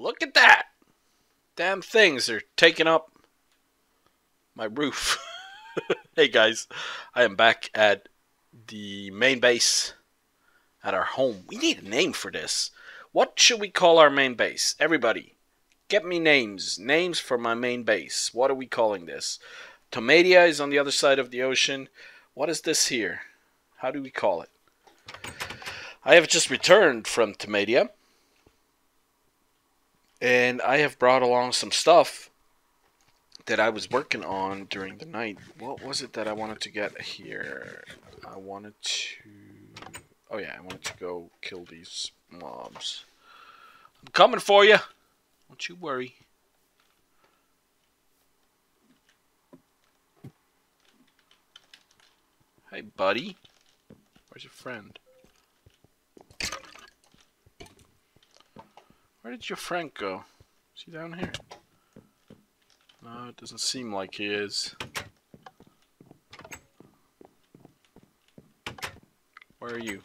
look at that! Damn things are taking up my roof. hey guys, I am back at the main base at our home. We need a name for this. What should we call our main base? Everybody, get me names. Names for my main base. What are we calling this? Tomadia is on the other side of the ocean. What is this here? How do we call it? I have just returned from Tomadia. And I have brought along some stuff that I was working on during the night. What was it that I wanted to get here? I wanted to... Oh yeah, I wanted to go kill these mobs. I'm coming for you. Don't you worry. Hey, buddy. Where's your friend? Where did your friend go? Is he down here? No, it doesn't seem like he is. Where are you?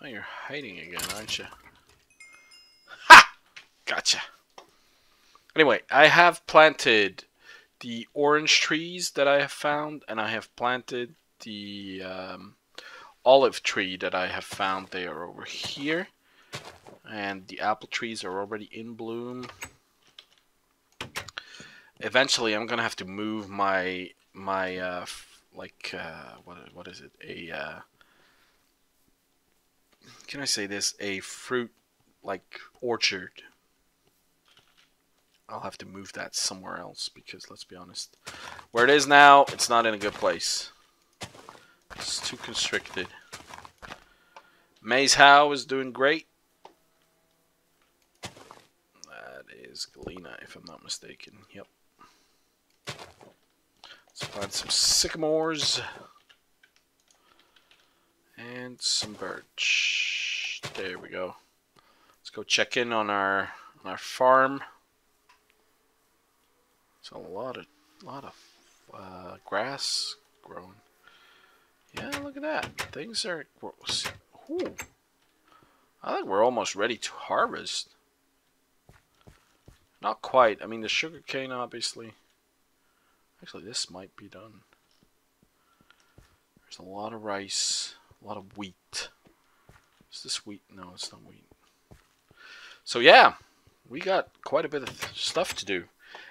Oh, you're hiding again, aren't you? Ha! Gotcha. Anyway, I have planted the orange trees that I have found, and I have planted the um, olive tree that I have found. They are over here and the apple trees are already in bloom. Eventually, I'm gonna have to move my my uh, like uh, what what is it a uh, can I say this a fruit like orchard. I'll have to move that somewhere else because let's be honest, where it is now, it's not in a good place. It's too constricted. Maeshowe is doing great. is Galena, I'm not mistaken. Yep. Let's find some sycamores. And some birch. There we go. Let's go check in on our on our farm. It's a lot of lot of uh, grass growing. Yeah, look at that. Things are. Ooh. I think we're almost ready to harvest. Not quite. I mean, the sugar cane, obviously. Actually, this might be done. There's a lot of rice, a lot of wheat. Is this wheat? No, it's not wheat. So yeah, we got quite a bit of stuff to do.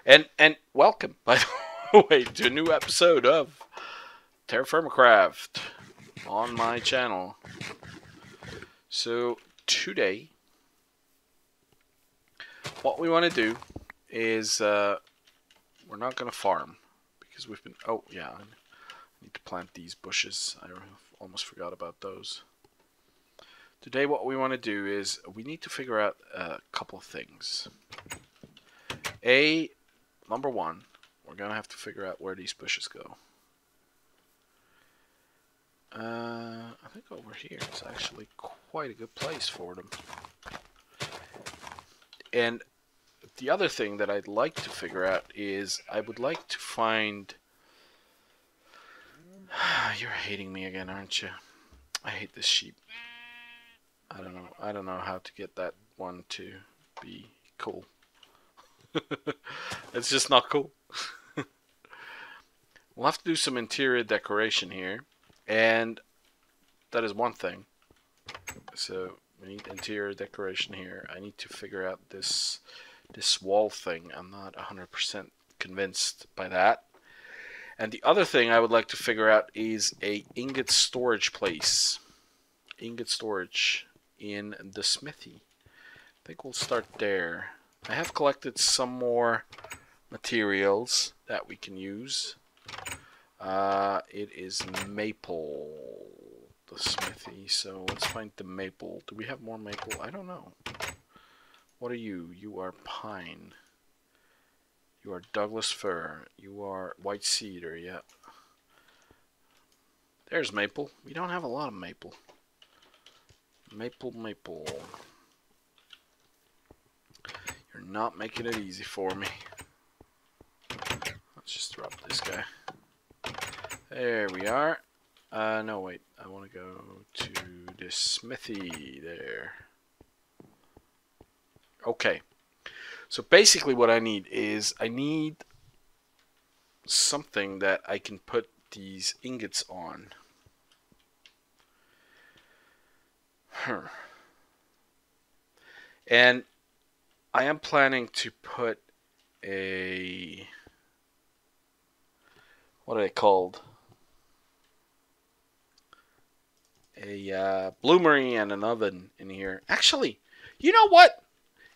And and welcome, by the way, to a new episode of Terra Firma Craft on my channel. So today what we want to do is uh, we're not going to farm because we've been oh yeah I need to plant these bushes. I almost forgot about those. Today what we want to do is we need to figure out a couple of things. A number one we're gonna have to figure out where these bushes go. Uh, I think over here is actually quite a good place for them. And the other thing that I'd like to figure out is I would like to find... You're hating me again, aren't you? I hate this sheep. I don't know. I don't know how to get that one to be cool. it's just not cool. we'll have to do some interior decoration here. And that is one thing. So we need interior decoration here. I need to figure out this this wall thing. I'm not 100% convinced by that. And the other thing I would like to figure out is a ingot storage place. Ingot storage in the smithy. I think we'll start there. I have collected some more materials that we can use. Uh, it is maple, the smithy. So let's find the maple. Do we have more maple? I don't know. What are you? You are pine. You are Douglas fir. You are white cedar, yeah. There's maple. We don't have a lot of maple. Maple, maple. You're not making it easy for me. Let's just drop this guy. There we are. Uh, no, wait. I want to go to the smithy there. Okay. So basically what I need is I need something that I can put these ingots on. Huh. And I am planning to put a what are they called? A uh, bloomery and an oven in here. Actually, you know what?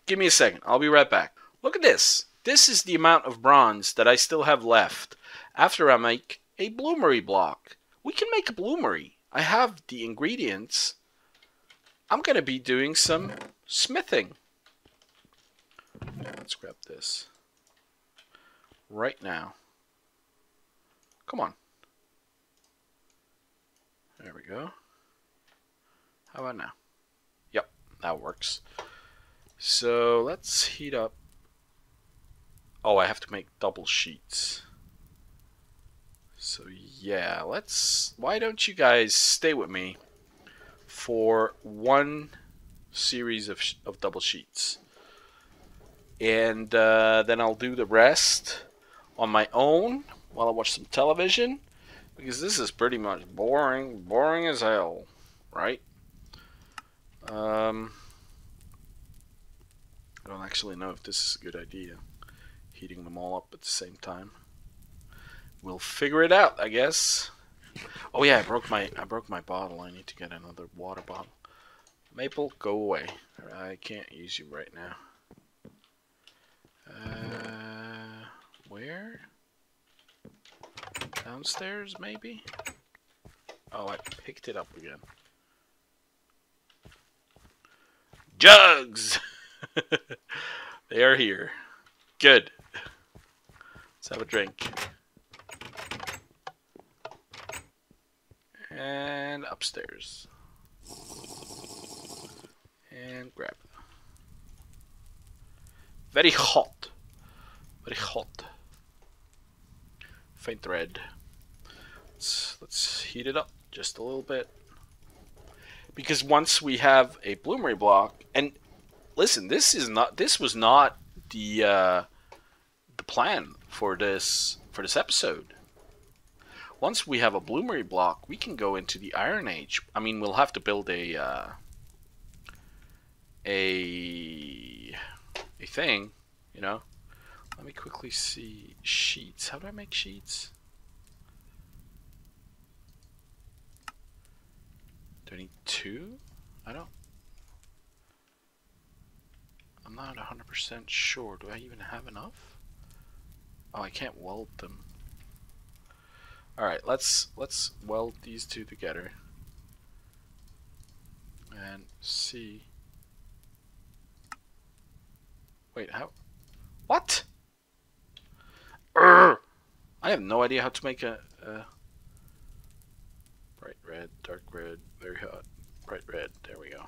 Give me a second. I'll be right back. Look at this. This is the amount of bronze that I still have left after I make a bloomery block. We can make a bloomery. I have the ingredients. I'm going to be doing some smithing. Let's grab this. Right now. Come on. There we go. How about now? Yep, that works. So let's heat up. Oh, I have to make double sheets. So yeah, let's. Why don't you guys stay with me for one series of, of double sheets? And uh, then I'll do the rest on my own while I watch some television because this is pretty much boring, boring as hell, right? Um, I don't actually know if this is a good idea, heating them all up at the same time. We'll figure it out, I guess. Oh yeah, I broke my I broke my bottle. I need to get another water bottle. Maple, go away. I can't use you right now. Uh, where? Downstairs, maybe? Oh, I picked it up again. Jugs! they are here. Good. Let's have a drink. And upstairs. And grab. Very hot. Very hot. Faint red. Let's, let's heat it up just a little bit. Because once we have a bloomery block, and listen, this is not this was not the uh, the plan for this for this episode. Once we have a bloomery block, we can go into the Iron Age. I mean, we'll have to build a uh, a a thing, you know. Let me quickly see sheets. How do I make sheets? Do I need two? I don't... I'm not 100% sure. Do I even have enough? Oh, I can't weld them. Alright, let's let's weld these two together. And see. Wait, how? What? Urgh! I have no idea how to make a, a bright red, dark red, very hot, bright red. There we go.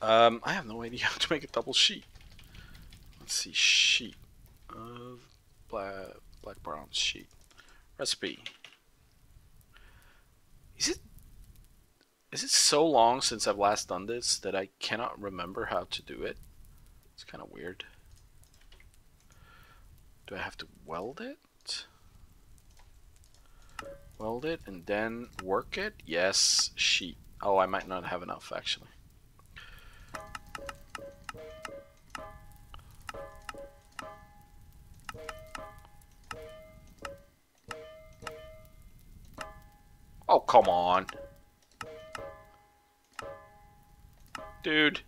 Um, I have no idea how to make a double sheet. Let's see, sheet of black, black bronze sheet. Recipe. Is it is it so long since I've last done this that I cannot remember how to do it? It's kind of weird. Do I have to weld it? Weld it and then work it? Yes, sheet. Oh, I might not have enough actually. Oh, come on. Dude.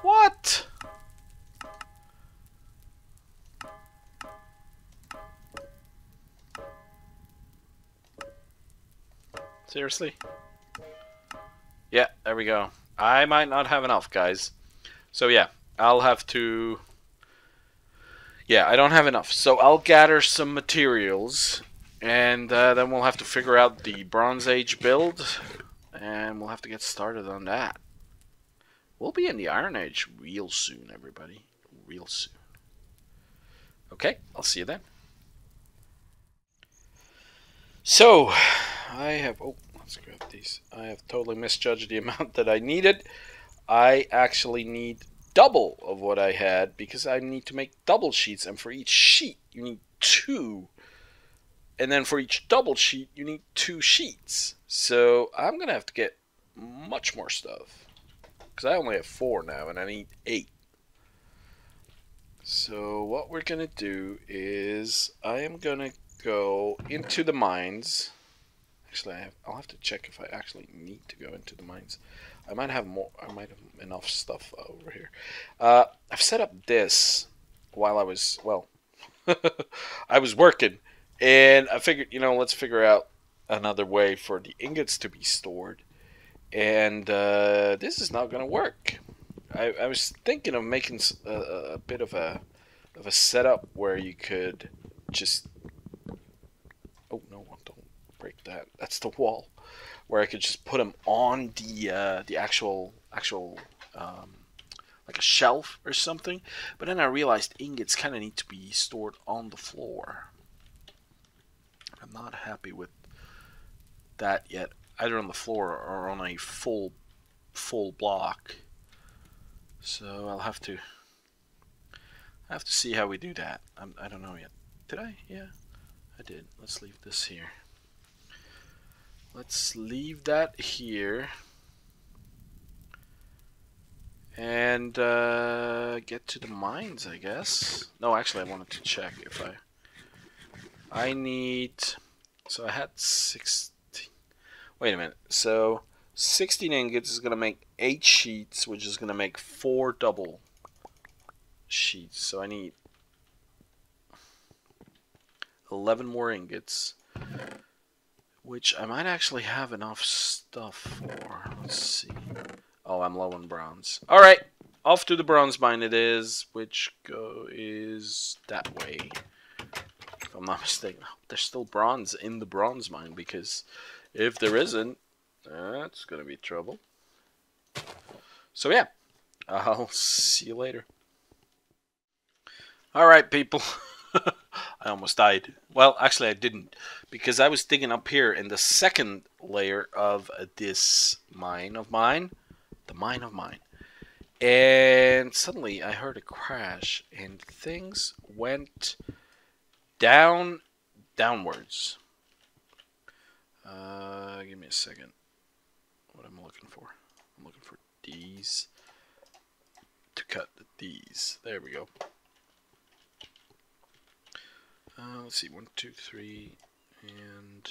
What? Seriously? Yeah, there we go. I might not have enough, guys. So yeah, I'll have to... Yeah, I don't have enough. So I'll gather some materials, and uh, then we'll have to figure out the Bronze Age build, and we'll have to get started on that. We'll be in the Iron Age real soon, everybody. Real soon. Okay, I'll see you then. So, I have... Oh, let's grab these. I have totally misjudged the amount that I needed. I actually need double of what I had because I need to make double sheets, and for each sheet you need two. And then for each double sheet you need two sheets. So I'm gonna have to get much more stuff because I only have four now, and I need eight. So what we're gonna do is I am gonna go into the mines. Actually, I have, I'll have to check if I actually need to go into the mines. I might have more. I might have enough stuff over here. Uh, I've set up this while I was well. I was working, and I figured, you know, let's figure out another way for the ingots to be stored. And uh, this is not going to work. I, I was thinking of making a, a bit of a of a setup where you could just oh no don't break that that's the wall where I could just put them on the uh, the actual actual um, like a shelf or something but then I realized ingots kind of need to be stored on the floor I'm not happy with that yet either on the floor or on a full full block so I'll have to I have to see how we do that. I'm, I don't know yet. Did I? Yeah, I did. Let's leave this here. Let's leave that here. And uh, get to the mines, I guess. No, actually, I wanted to check if I... I need... So I had 16... Wait a minute. So 16 ingots is going to make 8 sheets, which is going to make 4 double sheets. So I need 11 more ingots, which I might actually have enough stuff for. Let's see. Oh, I'm low on bronze. All right, off to the bronze mine it is, which go is that way. If I'm not mistaken. Oh, there's still bronze in the bronze mine because if there isn't, that's gonna be trouble. So yeah, I'll see you later. All right, people. I almost died. Well, actually, I didn't because I was digging up here in the second layer of this mine of mine, the mine of mine, and suddenly I heard a crash and things went down, downwards. Uh, give me a second. What am I looking for? I'm looking for these to cut these. There we go. Uh, let's see, one, two, three, and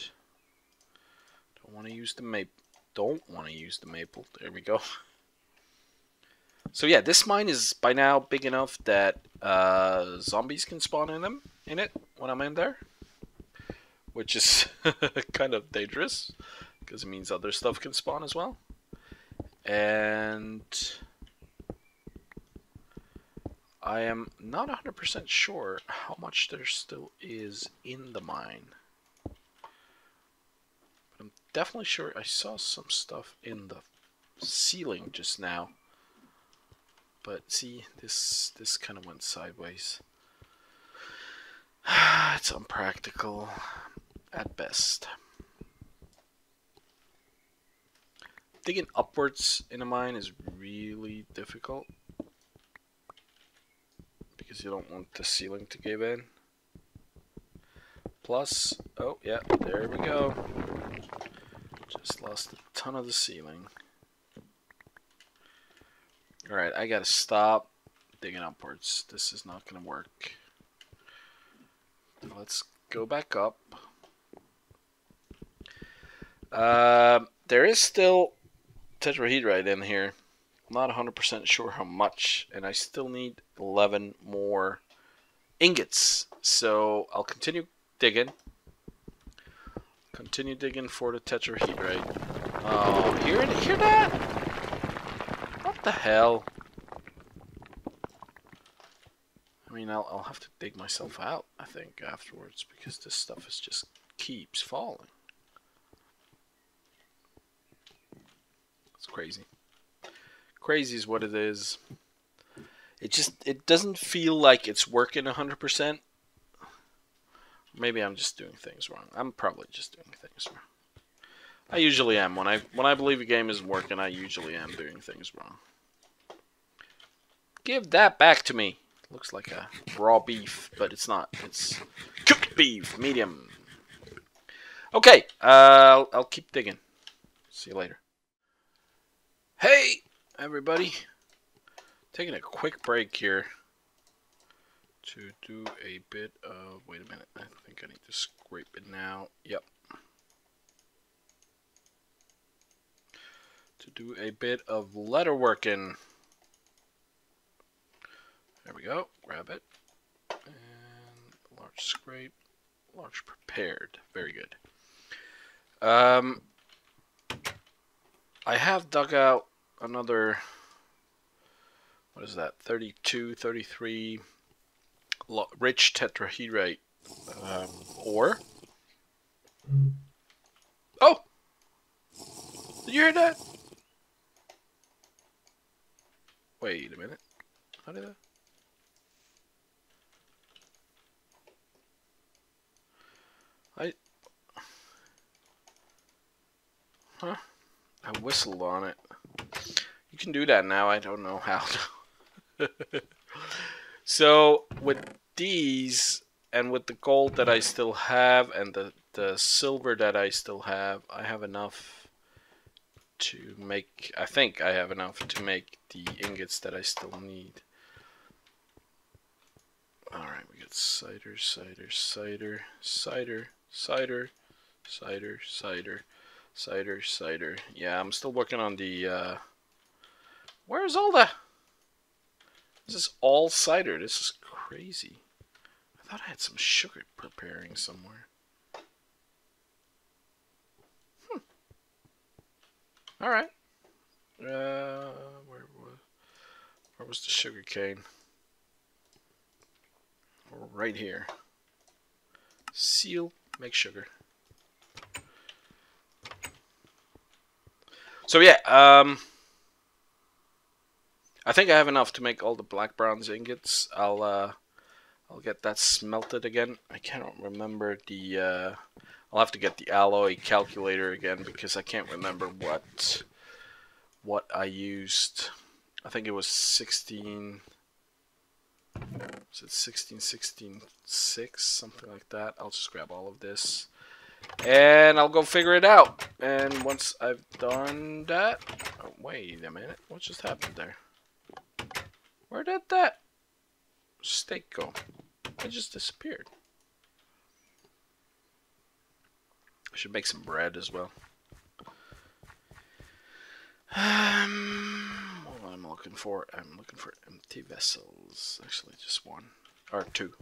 don't want to use the maple. Don't want to use the maple. There we go. So yeah, this mine is by now big enough that uh, zombies can spawn in them in it when I'm in there, which is kind of dangerous because it means other stuff can spawn as well. And I am not 100% sure how much there still is in the mine. But I'm definitely sure I saw some stuff in the ceiling just now. But see, this this kind of went sideways. it's unpractical at best. Digging upwards in a mine is really difficult because you don't want the ceiling to give in. Plus, oh yeah, there we go. Just lost a ton of the ceiling. Alright, I gotta stop digging upwards. This is not gonna work. Let's go back up. Uh, there is still tetrahedrite in here. Not 100% sure how much, and I still need 11 more ingots. So I'll continue digging. Continue digging for the tetrahedrite. Oh, hear, hear that? What the hell? I mean, I'll, I'll have to dig myself out, I think, afterwards, because this stuff is just keeps falling. It's crazy. Crazy is what it is. It just it doesn't feel like it's working 100%. Maybe I'm just doing things wrong. I'm probably just doing things wrong. I usually am. When I when I believe a game isn't working, I usually am doing things wrong. Give that back to me. Looks like a raw beef, but it's not. It's cooked beef, medium. Okay, uh, I'll, I'll keep digging. See you later. Hey, everybody. Taking a quick break here to do a bit of... Wait a minute. I think I need to scrape it now. Yep. To do a bit of letter working. There we go. Grab it. And large scrape. Large prepared. Very good. Um, I have dug out another, what is that, 32, 33 rich tetrahedrite um, ore. Oh! Did you hear that? Wait a minute. How did that? I Huh? I whistled on it. You can do that now. I don't know how. so with these and with the gold that I still have and the, the silver that I still have, I have enough to make, I think I have enough to make the ingots that I still need. Alright, we got cider, cider, cider, cider, cider, cider, cider. Cider, cider. Yeah, I'm still working on the, uh... Where's all the... This is all cider. This is crazy. I thought I had some sugar preparing somewhere. Hmm. Alright. Uh, where was... Where was the sugar cane? Right here. Seal, make sugar. So yeah, um, I think I have enough to make all the black bronze ingots. I'll uh, I'll get that smelted again. I cannot remember the. Uh, I'll have to get the alloy calculator again because I can't remember what what I used. I think it was 16. Was it 16, 16, 6, something like that? I'll just grab all of this. And I'll go figure it out. And once I've done that... Oh, wait a minute. What just happened there? Where did that steak go? It just disappeared. I should make some bread as well. Um, what I'm looking for? I'm looking for empty vessels. Actually, just one. Or two.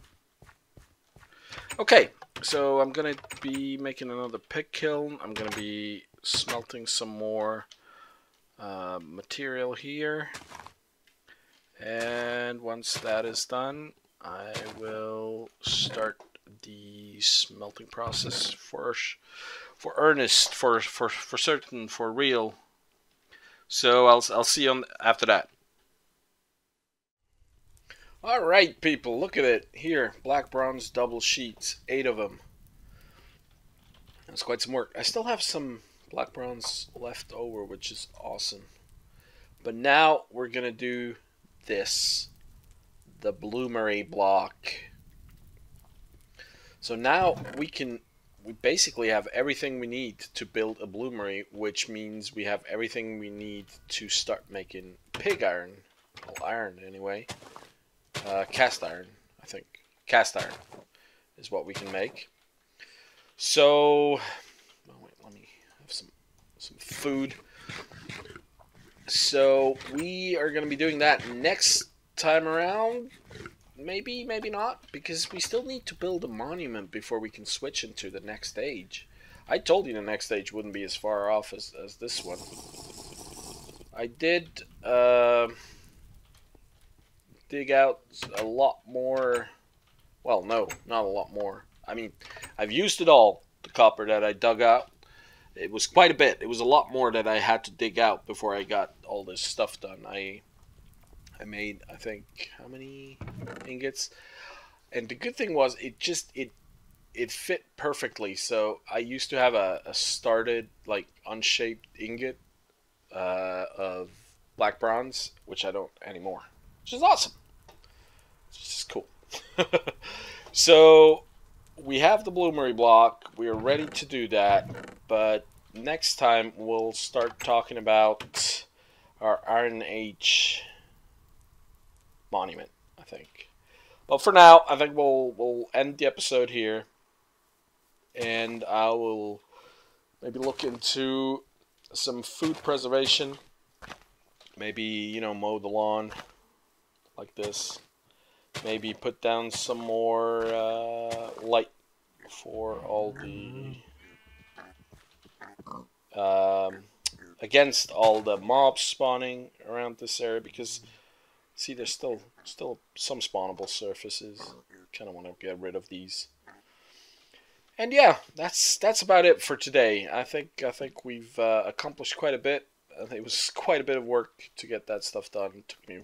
Okay, so I'm gonna be making another pig kiln. I'm gonna be smelting some more uh, material here. And once that is done, I will start the smelting process for for earnest, for for for certain, for real. So I'll I'll see you on after that. All right, people, look at it here. Black bronze double sheets, eight of them. That's quite some work. I still have some black bronze left over, which is awesome. But now we're gonna do this, the bloomery block. So now we can, we basically have everything we need to build a bloomery, which means we have everything we need to start making pig iron, well, iron anyway. Uh, cast iron, I think. Cast iron is what we can make. So, oh wait, let me have some some food. So we are going to be doing that next time around. Maybe, maybe not, because we still need to build a monument before we can switch into the next stage. I told you the next stage wouldn't be as far off as, as this one. I did... Uh, dig out a lot more. Well, no, not a lot more. I mean, I've used it all, the copper that I dug out. It was quite a bit. It was a lot more that I had to dig out before I got all this stuff done. I I made, I think, how many ingots? And the good thing was, it just, it it fit perfectly. So I used to have a, a started like unshaped ingot uh, of black bronze, which I don't anymore, which is awesome. It's just cool. so we have the bloomery block. We are ready to do that, but next time we'll start talking about our Iron Age monument. I think. But for now, I think we'll we'll end the episode here, and I will maybe look into some food preservation. Maybe you know mow the lawn like this. Maybe put down some more uh, light for all the um, against all the mobs spawning around this area because see there's still still some spawnable surfaces. Kind of want to get rid of these. And yeah that's that's about it for today. I think I think we've uh, accomplished quite a bit. It was quite a bit of work to get that stuff done. It took me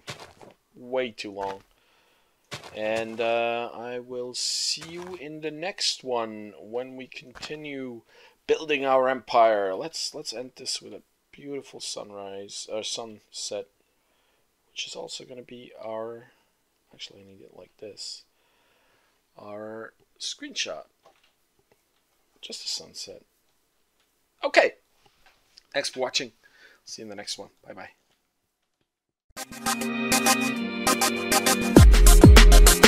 way too long and uh, I will see you in the next one when we continue building our empire. Let's let's end this with a beautiful sunrise or sunset, which is also going to be our. Actually, I need it like this. Our screenshot. Just a sunset. Okay. Thanks for watching. See you in the next one. Bye bye. Bye.